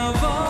never